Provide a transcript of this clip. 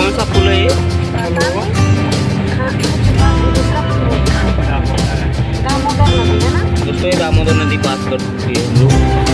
pulsa pula ya Kamu mau? Kamu mau? Kamu mau? Kamu mau? Kamu mau?